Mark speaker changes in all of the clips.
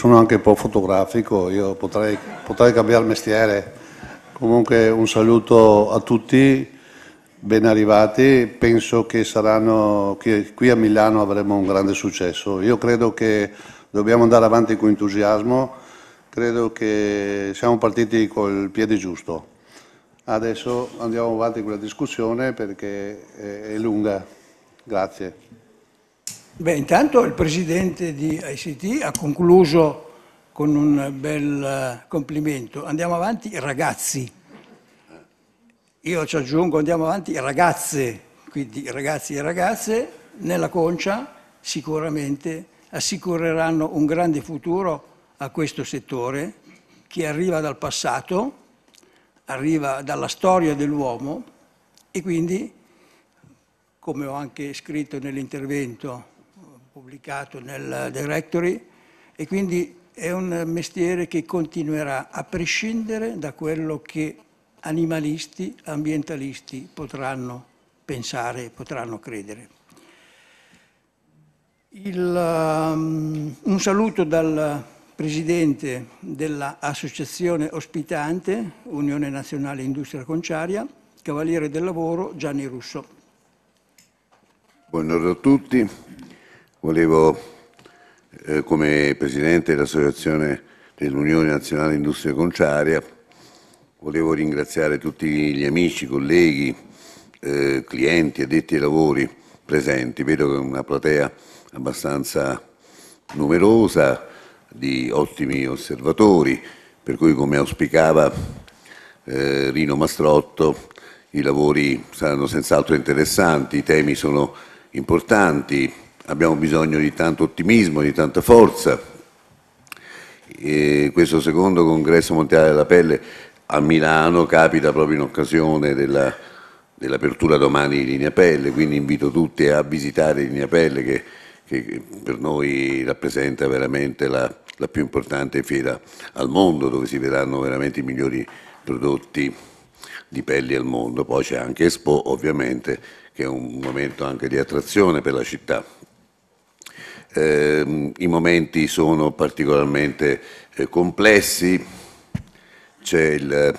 Speaker 1: sono anche un po' fotografico, io potrei, potrei cambiare mestiere. Comunque un saluto a tutti, ben arrivati, penso che, saranno, che qui a Milano avremo un grande successo. Io credo che dobbiamo andare avanti con entusiasmo, credo che siamo partiti col piede giusto. Adesso andiamo avanti con la discussione perché è lunga. Grazie.
Speaker 2: Beh, intanto il Presidente di ICT ha concluso con un bel eh, complimento. Andiamo avanti ragazzi. Io ci aggiungo andiamo avanti ragazze, quindi ragazzi e ragazze nella concia sicuramente assicureranno un grande futuro a questo settore che arriva dal passato, arriva dalla storia dell'uomo e quindi, come ho anche scritto nell'intervento pubblicato nel Directory, e quindi è un mestiere che continuerà a prescindere da quello che animalisti, ambientalisti potranno pensare, potranno credere. Il, um, un saluto dal Presidente dell'Associazione Ospitante, Unione Nazionale Industria Conciaria, Cavaliere del Lavoro Gianni Russo.
Speaker 3: Buongiorno a tutti. Volevo eh, come Presidente dell'Associazione dell'Unione Nazionale Industria Conciaria, volevo ringraziare tutti gli amici, colleghi, eh, clienti, addetti ai lavori presenti. Vedo che è una platea abbastanza numerosa di ottimi osservatori, per cui come auspicava eh, Rino Mastrotto, i lavori saranno senz'altro interessanti, i temi sono importanti, abbiamo bisogno di tanto ottimismo, di tanta forza. E questo secondo congresso mondiale della pelle a Milano capita proprio in occasione della, dell'apertura domani di Linea Pelle, quindi invito tutti a visitare Linea Pelle che, che per noi rappresenta veramente la, la più importante fiera al mondo dove si vedranno veramente i migliori prodotti di pelli al mondo. Poi c'è anche Expo ovviamente che è un momento anche di attrazione per la città. Eh, I momenti sono particolarmente eh, complessi, c'è il,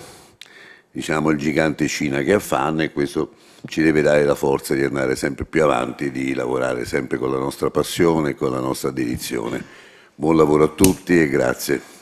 Speaker 3: diciamo, il gigante Cina che affanna e questo ci deve dare la forza di andare sempre più avanti, di lavorare sempre con la nostra passione e con la nostra dedizione. Buon lavoro a tutti e grazie.